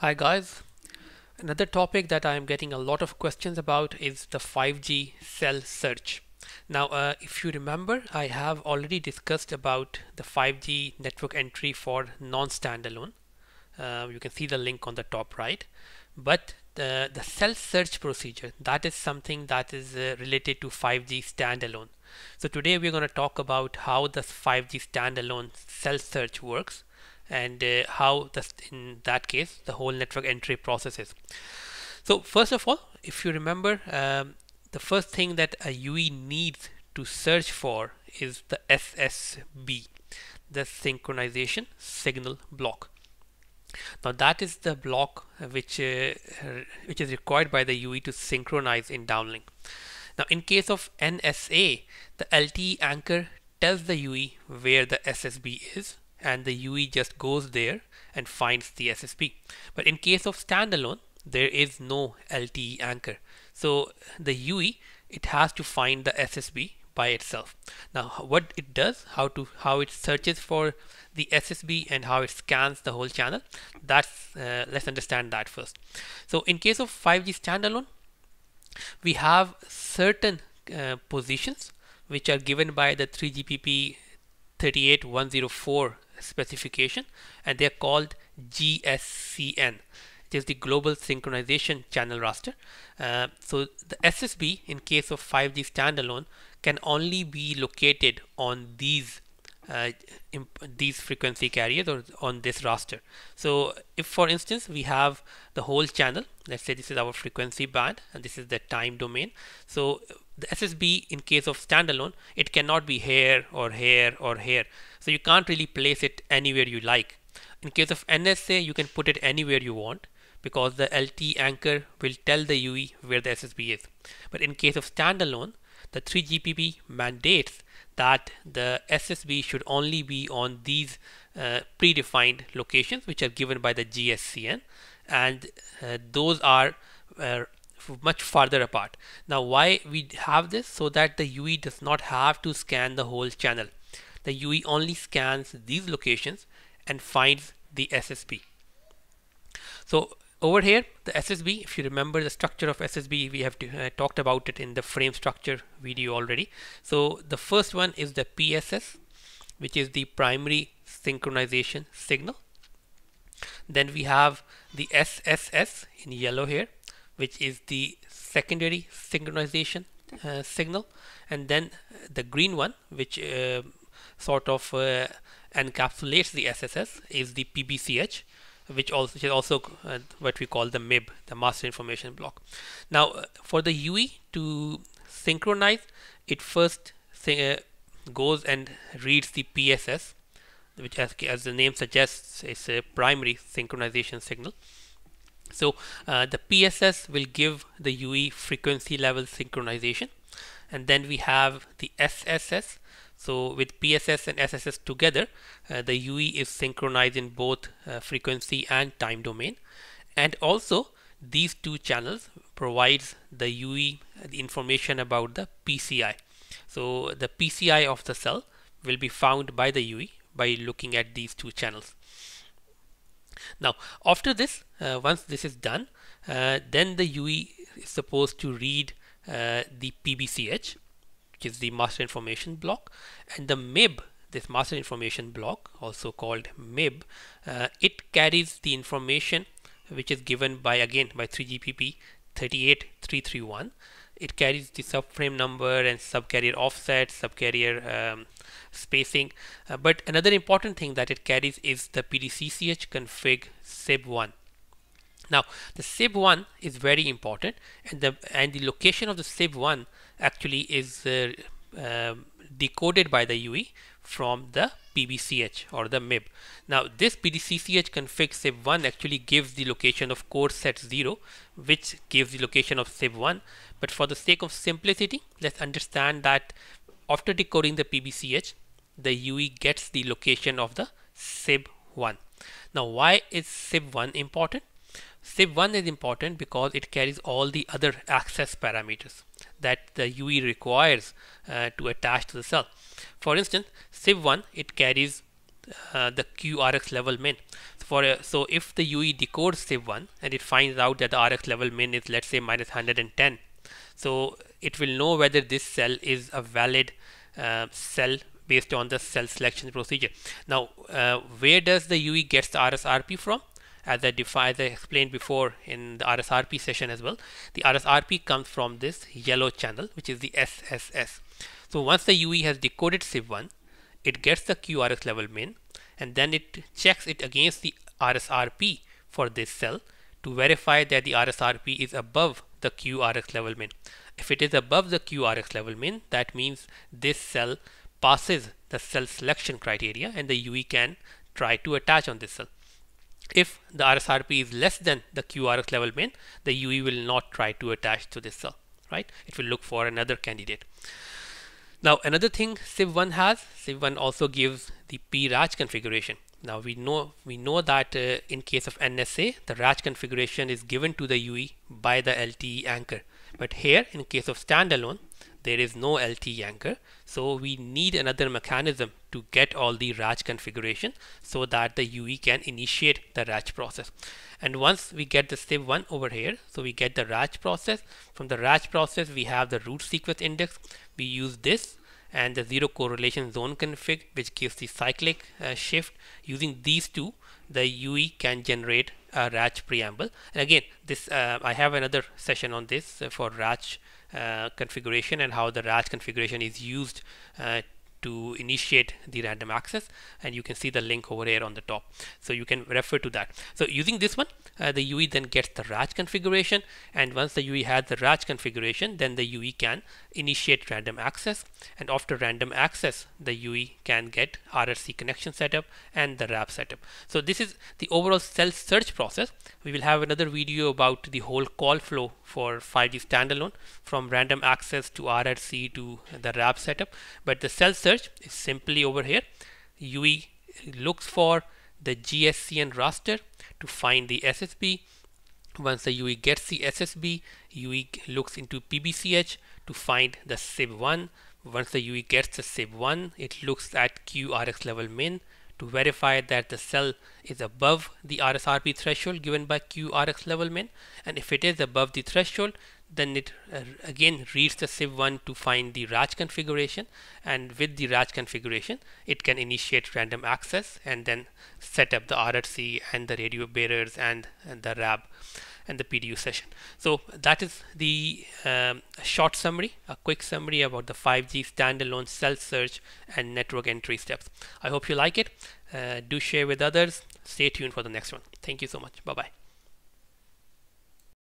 Hi guys. Another topic that I am getting a lot of questions about is the 5G cell search. Now, uh, if you remember, I have already discussed about the 5G network entry for non-standalone. Uh, you can see the link on the top right. But the, the cell search procedure, that is something that is uh, related to 5G standalone. So today we're going to talk about how the 5G standalone cell search works and uh, how the, in that case the whole network entry process is. So first of all, if you remember, um, the first thing that a UE needs to search for is the SSB, the synchronization signal block. Now that is the block which uh, which is required by the UE to synchronize in downlink. Now in case of NSA, the LTE anchor tells the UE where the SSB is and the UE just goes there and finds the SSB. But in case of standalone, there is no LTE anchor. So the UE, it has to find the SSB by itself. Now what it does, how to how it searches for the SSB and how it scans the whole channel, that's uh, let's understand that first. So in case of 5G standalone, we have certain uh, positions which are given by the 3GPP 38104 specification and they are called GSCN which is the global synchronization channel raster uh, so the SSB in case of 5G standalone can only be located on these uh, these frequency carriers or on this raster so if for instance we have the whole channel let's say this is our frequency band and this is the time domain. So the SSB in case of standalone it cannot be here or here or here. So you can't really place it anywhere you like. In case of NSA you can put it anywhere you want because the LT anchor will tell the UE where the SSB is. But in case of standalone the 3GPP mandates that the SSB should only be on these uh, predefined locations which are given by the GSCN and uh, those are uh, much farther apart. Now why we have this so that the UE does not have to scan the whole channel. The UE only scans these locations and finds the SSB. So over here the SSB if you remember the structure of SSB we have to, uh, talked about it in the frame structure video already. So the first one is the PSS which is the primary synchronization signal. Then we have the SSS in yellow here which is the secondary synchronization uh, signal. And then the green one which uh, sort of uh, encapsulates the SSS is the PBCH which also which is also uh, what we call the MIB, the master information block. Now, uh, for the UE to synchronize, it first uh, goes and reads the PSS, which, as, as the name suggests, is a primary synchronization signal. So uh, the PSS will give the UE frequency level synchronization, and then we have the SSS so with PSS and SSS together, uh, the UE is synchronized in both uh, frequency and time domain. And also these two channels provides the UE the information about the PCI. So the PCI of the cell will be found by the UE by looking at these two channels. Now after this, uh, once this is done, uh, then the UE is supposed to read uh, the PBCH which is the master information block and the MIB this master information block also called MIB uh, it carries the information which is given by again by 3GPP 38331 it carries the subframe number and subcarrier offset subcarrier um, spacing. Uh, but another important thing that it carries is the PDCCH config SIB1 now the SIB1 is very important and the and the location of the SIB1 actually is uh, uh, decoded by the UE from the PBCH or the MIB. Now this PDCCH config SIB1 actually gives the location of CORESET 0 which gives the location of SIB1 but for the sake of simplicity let's understand that after decoding the PBCH the UE gets the location of the SIB1. Now why is SIB1 important? SIB1 is important because it carries all the other access parameters that the UE requires uh, to attach to the cell. For instance, SIB1 it carries uh, the QRX level min. So, for a, so if the UE decodes SIB1 and it finds out that the RX level min is let's say minus 110, so it will know whether this cell is a valid uh, cell based on the cell selection procedure. Now, uh, where does the UE gets the RSRP from? As I, defined, as I explained before in the RSRP session as well, the RSRP comes from this yellow channel, which is the SSS. So once the UE has decoded SIB1, it gets the QRX level min, and then it checks it against the RSRP for this cell to verify that the RSRP is above the QRX level min. If it is above the QRX level min, that means this cell passes the cell selection criteria and the UE can try to attach on this cell. If the RSRP is less than the QRX level min, the UE will not try to attach to this cell, right? It will look for another candidate. Now another thing SIB1 has, SIB1 also gives the PRACH configuration. Now we know we know that uh, in case of NSA, the RACH configuration is given to the UE by the LTE anchor. But here, in case of standalone, there is no LTE anchor. So we need another mechanism to get all the RACH configuration so that the UE can initiate the RACH process. And once we get the SIB1 over here, so we get the RACH process. From the RACH process, we have the root sequence index. We use this and the zero correlation zone config, which gives the cyclic uh, shift. Using these two, the UE can generate RACH preamble. And again, this uh, I have another session on this uh, for RACH uh, configuration and how the RACH configuration is used uh, to initiate the random access and you can see the link over here on the top. So you can refer to that. So using this one uh, the UE then gets the RACH configuration and once the UE has the RACH configuration then the UE can initiate random access and after random access the UE can get RRC connection setup and the RAB setup. So this is the overall cell search process. We will have another video about the whole call flow for 5G standalone from random access to RRC to the RAB setup. But the cell search is simply over here. UE looks for the GSCN raster to find the SSB once the UE gets the SSB UE looks into PBCH to find the SIB1. once the UE gets the SIB1, it looks at QRX level min to verify that the cell is above the RSRP threshold given by QRX level min. And if it is above the threshold then it uh, again reads the SIB1 to find the RACH configuration and with the RACH configuration it can initiate random access and then set up the RRC and the radio bearers and, and the RAB and the PDU session. So that is the um, short summary, a quick summary about the 5G standalone cell search and network entry steps. I hope you like it. Uh, do share with others. Stay tuned for the next one. Thank you so much. Bye bye.